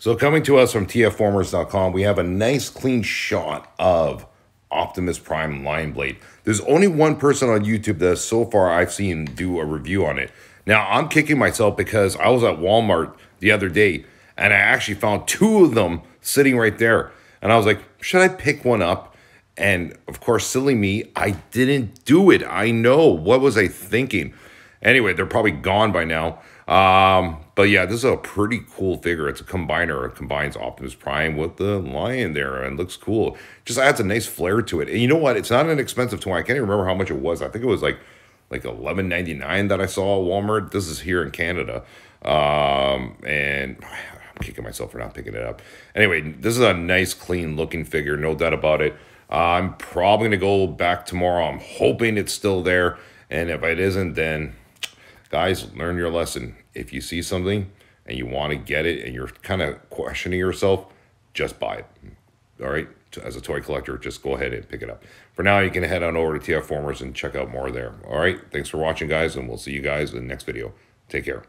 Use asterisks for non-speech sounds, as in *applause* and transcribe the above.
So coming to us from tformers.com, we have a nice clean shot of Optimus Prime Lionblade. There's only one person on YouTube that so far I've seen do a review on it. Now I'm kicking myself because I was at Walmart the other day and I actually found two of them sitting right there. And I was like, should I pick one up? And of course, silly me, I didn't do it. I know. What was I thinking? Anyway, they're probably gone by now. Um, but yeah, this is a pretty cool figure. It's a combiner. It combines Optimus Prime with the lion there and looks cool. Just adds a nice flair to it. And you know what? It's not an expensive toy. I can't even remember how much it was. I think it was like like eleven ninety nine that I saw at Walmart. This is here in Canada. Um, and *sighs* I'm kicking myself for not picking it up. Anyway, this is a nice, clean looking figure, no doubt about it. I'm probably going to go back tomorrow. I'm hoping it's still there. And if it isn't, then guys, learn your lesson. If you see something and you want to get it and you're kind of questioning yourself, just buy it. All right. As a toy collector, just go ahead and pick it up. For now, you can head on over to TF Formers and check out more there. All right. Thanks for watching, guys, and we'll see you guys in the next video. Take care.